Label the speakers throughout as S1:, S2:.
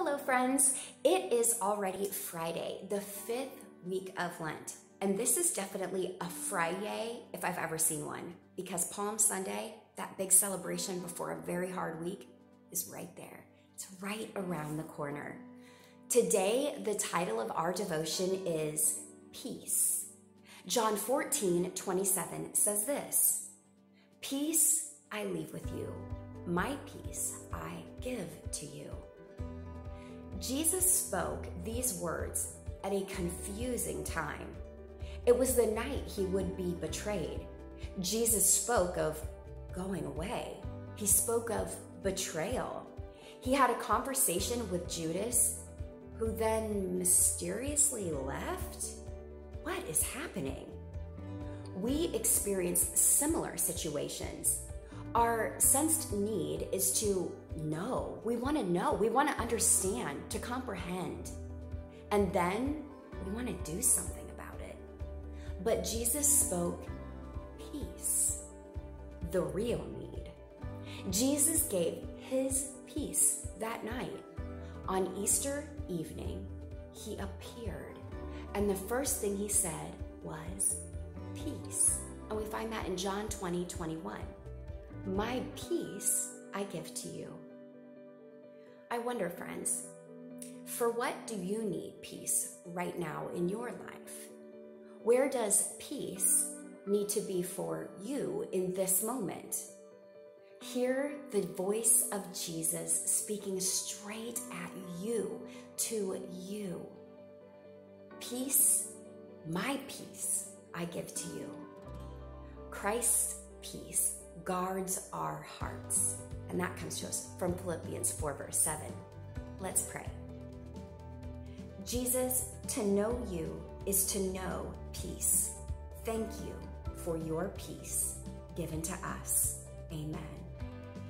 S1: Hello, friends. It is already Friday, the fifth week of Lent. And this is definitely a Friday if I've ever seen one, because Palm Sunday, that big celebration before a very hard week, is right there. It's right around the corner. Today, the title of our devotion is Peace. John 14, 27 says this Peace I leave with you, my peace I give to you. Jesus spoke these words at a confusing time. It was the night he would be betrayed. Jesus spoke of going away, he spoke of betrayal. He had a conversation with Judas, who then mysteriously left. What is happening? We experience similar situations. Our sensed need is to know. We want to know. We want to understand, to comprehend. And then we want to do something about it. But Jesus spoke peace, the real need. Jesus gave his peace that night. On Easter evening, he appeared. And the first thing he said was, Peace. And we find that in John 20, 21. My peace I give to you. I wonder, friends, for what do you need peace right now in your life? Where does peace need to be for you in this moment? Hear the voice of Jesus speaking straight at you, to you. Peace, my peace, I give to you. Christ's peace guards our hearts. And that comes to us from Philippians 4, verse 7. Let's pray. Jesus, to know you is to know peace. Thank you for your peace given to us. Amen.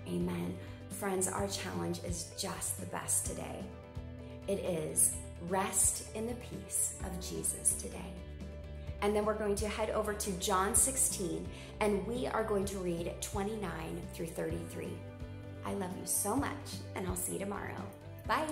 S1: Amen. Friends, our challenge is just the best today. It is rest in the peace of Jesus today. And then we're going to head over to John 16 and we are going to read 29 through 33. I love you so much and I'll see you tomorrow. Bye.